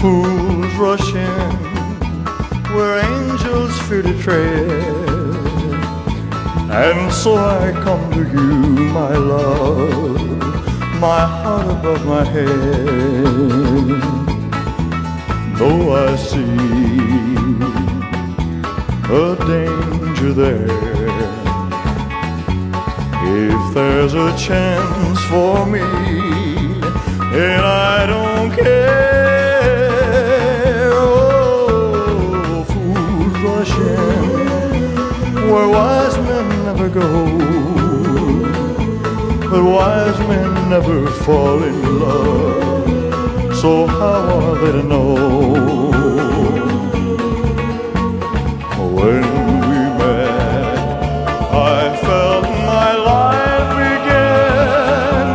Fools rush in where angels fear to tread. And so I come to you, my love, my heart above my head. Though I see a danger there, if there's a chance for me, and I don't fools where wise men never go, but wise men never fall in love. So how are they to know when we met? I felt my life begin.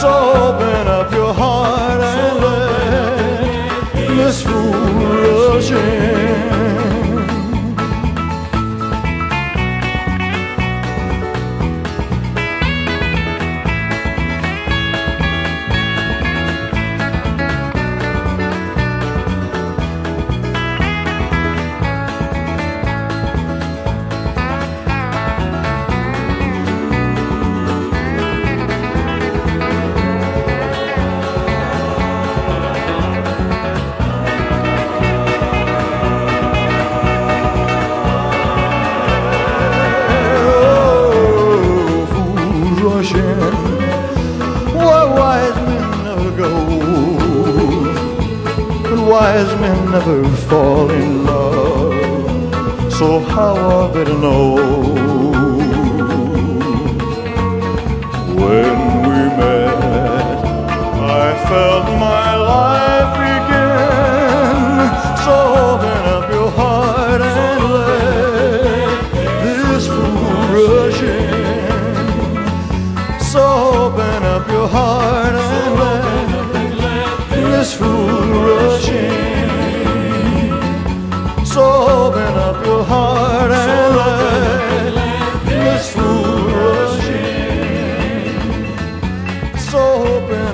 So open up your heart and let this fool rush in. wise men never fall in love. So how are they to know? When we met, I felt my life begin. So open up your heart and let this fool rush in. So open up your heart this fool rushing. So open up your heart and let, let this fool rushing. So open.